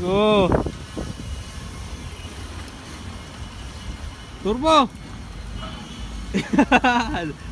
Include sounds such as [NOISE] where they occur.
Go. Turbo. [LAUGHS]